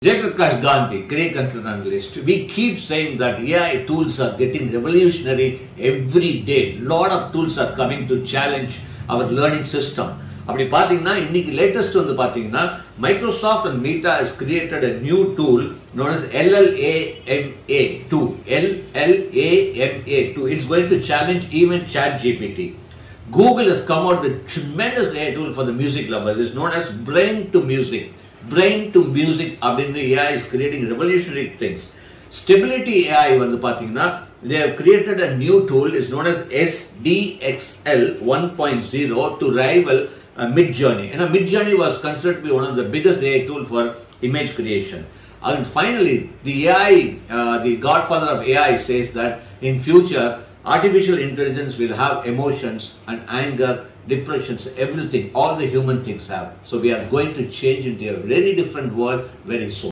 Jayaprakash Gandhi, great content analyst, we keep saying that AI tools are getting revolutionary every day. Lot of tools are coming to challenge our learning system. அப்படி பார்த்தீங்கன்னா இன்னைக்கு latest வந்து பார்த்தீங்கன்னா Microsoft and meetha has created a new tool known as LLAMA 2 LLAMA 2 it's going to challenge even ChatGPT Google has come out with tremendous AI tool for the music lover. It is known as Brain to Music. Brain to Music அப்படின்னு AI is creating revolutionary things. Stability AI வந்து பார்த்தீங்கன்னா they have created a new tool is known as SDXL 1.0 to rival uh, Midjourney. And uh, Midjourney was considered to be one of the biggest AI tool for image creation. And finally, the AI, uh, the godfather of AI says that in future, artificial intelligence will have emotions and anger, depressions, everything, all the human things have. So we are going to change into a very different world very soon.